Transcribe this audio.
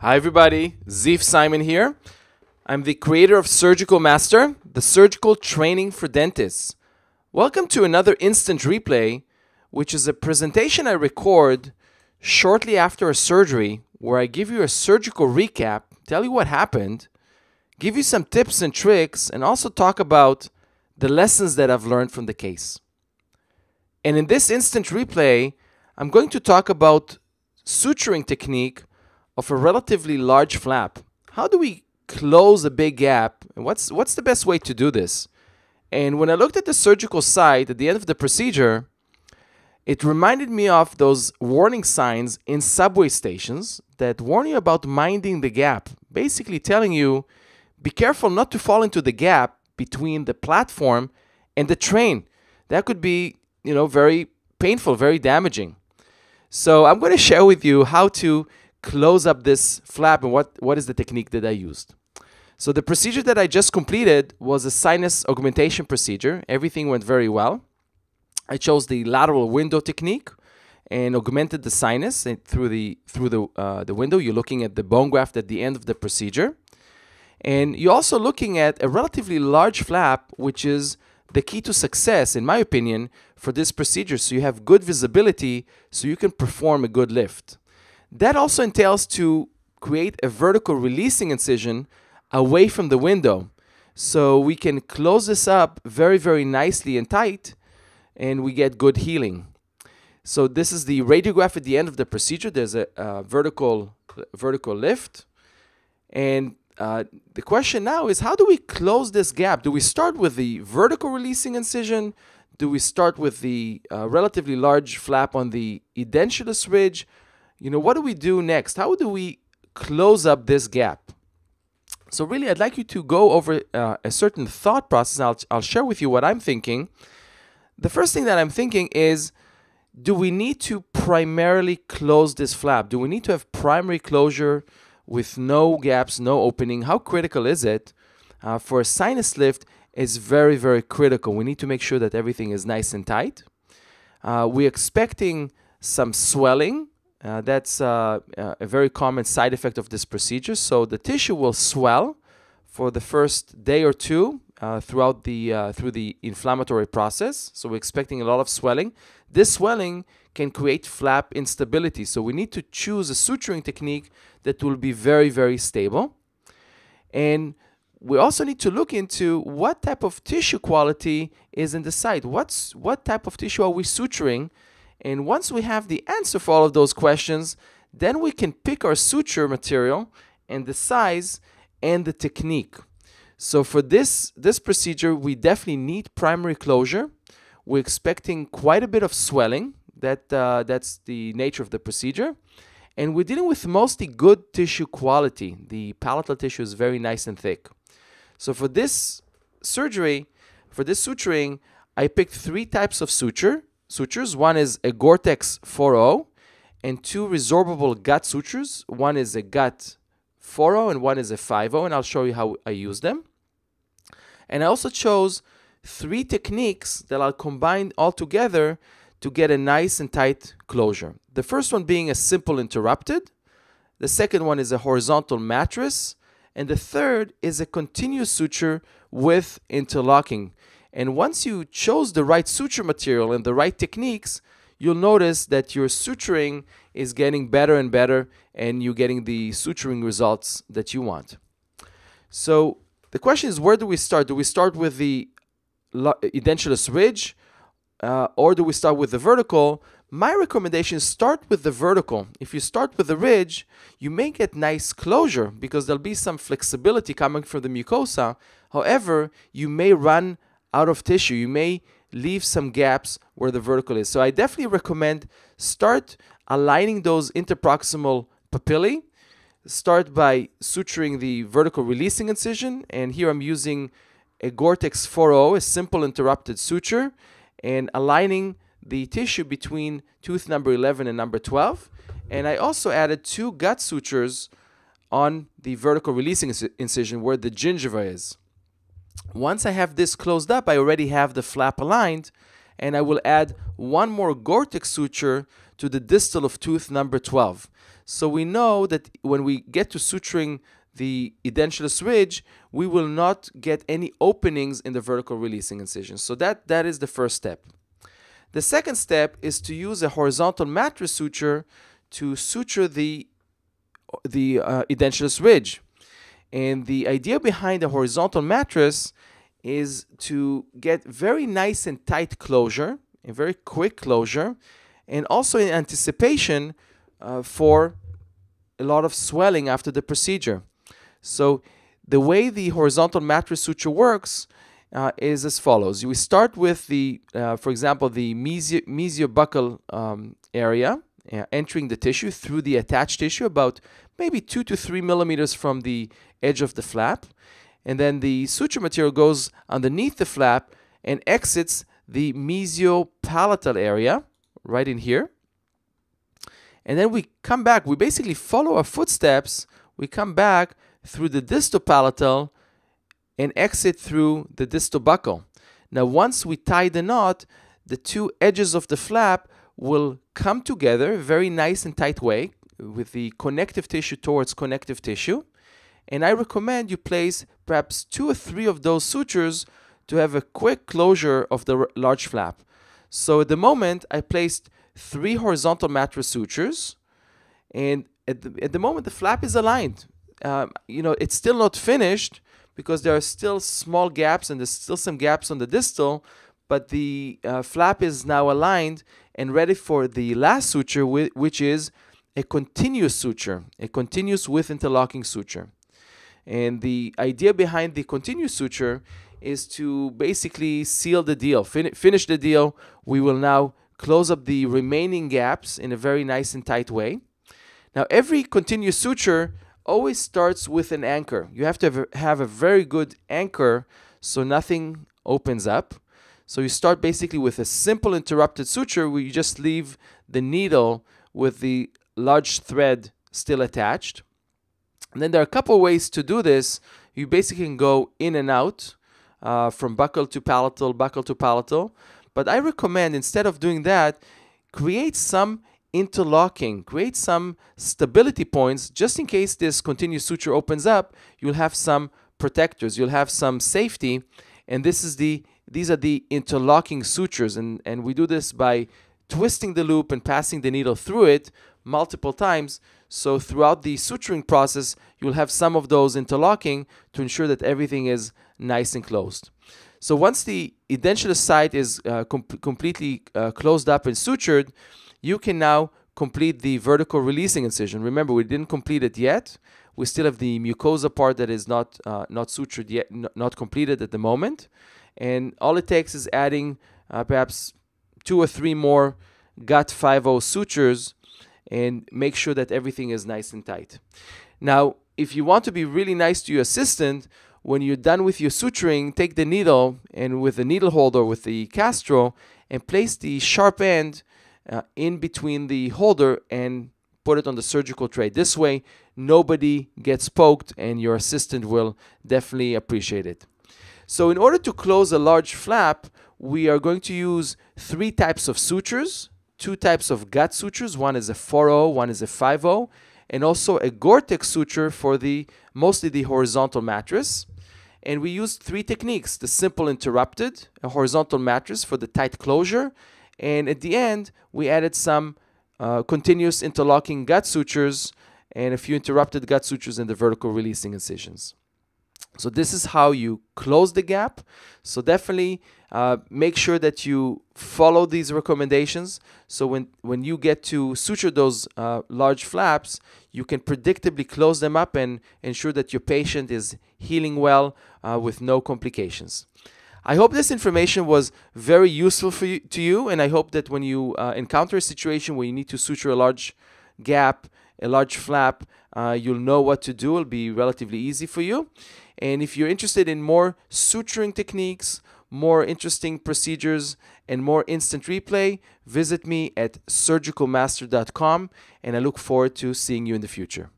Hi, everybody. Ziv Simon here. I'm the creator of Surgical Master, the surgical training for dentists. Welcome to another instant replay, which is a presentation I record shortly after a surgery where I give you a surgical recap, tell you what happened, give you some tips and tricks, and also talk about the lessons that I've learned from the case. And in this instant replay, I'm going to talk about suturing technique of a relatively large flap. How do we close a big gap? And what's what's the best way to do this? And when I looked at the surgical site at the end of the procedure, it reminded me of those warning signs in subway stations that warn you about minding the gap, basically telling you be careful not to fall into the gap between the platform and the train. That could be, you know, very painful, very damaging. So I'm going to share with you how to close up this flap and what, what is the technique that I used. So the procedure that I just completed was a sinus augmentation procedure. Everything went very well. I chose the lateral window technique and augmented the sinus through the through the uh, the window. You're looking at the bone graft at the end of the procedure, and you're also looking at a relatively large flap, which is the key to success, in my opinion, for this procedure. So you have good visibility, so you can perform a good lift. That also entails to create a vertical releasing incision away from the window. So we can close this up very, very nicely and tight, and we get good healing. So this is the radiograph at the end of the procedure. There's a, vertical, vertical lift. And uh, the question now is how do we close this gap? Do we start with the vertical releasing incision? Do we start with the uh, relatively large flap on the edentulous ridge? You know, what do we do next? How do we close up this gap? So really, I'd like you to go over uh, a certain thought process. I'll, I'll share with you what I'm thinking. The first thing that I'm thinking is, do we need to primarily close this flap? Do we need to have primary closure with no gaps, no opening? How critical is it? Uh, for a sinus lift, is very, very critical. We need to make sure that everything is nice and tight. Uh, we're expecting some swelling uh, that's uh, uh, a very common side effect of this procedure. So the tissue will swell for the first day or two uh, throughout the uh, through the inflammatory process. So we're expecting a lot of swelling. This swelling can create flap instability. So we need to choose a suturing technique that will be very very stable. And we also need to look into what type of tissue quality is in the site. What's what type of tissue are we suturing? And once we have the answer for all of those questions, then we can pick our suture material and the size and the technique. So for this, this procedure, we definitely need primary closure. We're expecting quite a bit of swelling. That, uh, that's the nature of the procedure. And we're dealing with mostly good tissue quality. The palatal tissue is very nice and thick. So for this surgery, for this suturing, I picked three types of suture sutures. One is a Gore-Tex 4.0 and two resorbable gut sutures. One is a gut 4.0 and one is a 5.0 and I'll show you how I use them. And I also chose three techniques that I'll combine all together to get a nice and tight closure. The first one being a simple interrupted. The second one is a horizontal mattress. And the third is a continuous suture with interlocking. And once you chose the right suture material and the right techniques, you'll notice that your suturing is getting better and better and you're getting the suturing results that you want. So the question is, where do we start? Do we start with the edentulous ridge uh, or do we start with the vertical? My recommendation is start with the vertical. If you start with the ridge, you may get nice closure because there'll be some flexibility coming from the mucosa. However, you may run out of tissue. You may leave some gaps where the vertical is. So I definitely recommend start aligning those interproximal papillae. Start by suturing the vertical releasing incision. And here I'm using a Gore-Tex 4.0, a simple interrupted suture, and aligning the tissue between tooth number 11 and number 12. And I also added two gut sutures on the vertical releasing incision where the gingiva is. Once I have this closed up, I already have the flap aligned and I will add one more Gore-Tex suture to the distal of tooth number 12. So we know that when we get to suturing the edentulous ridge, we will not get any openings in the vertical releasing incision. So that, that is the first step. The second step is to use a horizontal mattress suture to suture the, the uh, edentulous ridge. And the idea behind the horizontal mattress is to get very nice and tight closure, a very quick closure, and also in anticipation uh, for a lot of swelling after the procedure. So the way the horizontal mattress suture works uh, is as follows. We start with the, uh, for example, the mesio mesiobuccal um, area, uh, entering the tissue through the attached tissue about maybe two to three millimeters from the edge of the flap. And then the suture material goes underneath the flap and exits the mesiopalatal area right in here. And then we come back, we basically follow our footsteps, we come back through the distal palatal and exit through the distal buccal. Now, once we tie the knot, the two edges of the flap will come together very nice and tight way with the connective tissue towards connective tissue. And I recommend you place perhaps two or three of those sutures to have a quick closure of the large flap. So at the moment, I placed three horizontal mattress sutures, and at the, at the moment, the flap is aligned. Um, you know, it's still not finished because there are still small gaps and there's still some gaps on the distal, but the uh, flap is now aligned and ready for the last suture, which is a continuous suture, a continuous with interlocking suture. And the idea behind the continuous suture is to basically seal the deal, fin finish the deal. We will now close up the remaining gaps in a very nice and tight way. Now, every continuous suture always starts with an anchor. You have to have a, have a very good anchor so nothing opens up. So you start basically with a simple interrupted suture where you just leave the needle with the large thread still attached. And then there are a couple ways to do this. You basically can go in and out uh, from buccal to palatal, buccal to palatal. But I recommend instead of doing that, create some interlocking, create some stability points just in case this continuous suture opens up, you'll have some protectors, you'll have some safety. And this is the these are the interlocking sutures and, and we do this by twisting the loop and passing the needle through it multiple times. So throughout the suturing process, you'll have some of those interlocking to ensure that everything is nice and closed. So once the edentulous site is uh, com completely uh, closed up and sutured, you can now complete the vertical releasing incision. Remember, we didn't complete it yet. We still have the mucosa part that is not uh, not sutured yet, not completed at the moment. And all it takes is adding uh, perhaps two or three more GUT 5 sutures and make sure that everything is nice and tight. Now, if you want to be really nice to your assistant, when you're done with your suturing, take the needle and with the needle holder with the Castro and place the sharp end uh, in between the holder and put it on the surgical tray. This way, nobody gets poked and your assistant will definitely appreciate it. So in order to close a large flap, we are going to use three types of sutures, two types of gut sutures. One is a 4-0, one is a 5-0, and also a Gore-Tex suture for the mostly the horizontal mattress. And we used three techniques, the simple interrupted, a horizontal mattress for the tight closure, and at the end, we added some uh, continuous interlocking gut sutures and a few interrupted gut sutures in the vertical releasing incisions. So this is how you close the gap. So definitely uh, make sure that you follow these recommendations. So when, when you get to suture those uh, large flaps, you can predictably close them up and ensure that your patient is healing well uh, with no complications. I hope this information was very useful for you, to you, and I hope that when you uh, encounter a situation where you need to suture a large gap, a large flap, uh, you'll know what to do. It'll be relatively easy for you. And if you're interested in more suturing techniques, more interesting procedures, and more instant replay, visit me at surgicalmaster.com and I look forward to seeing you in the future.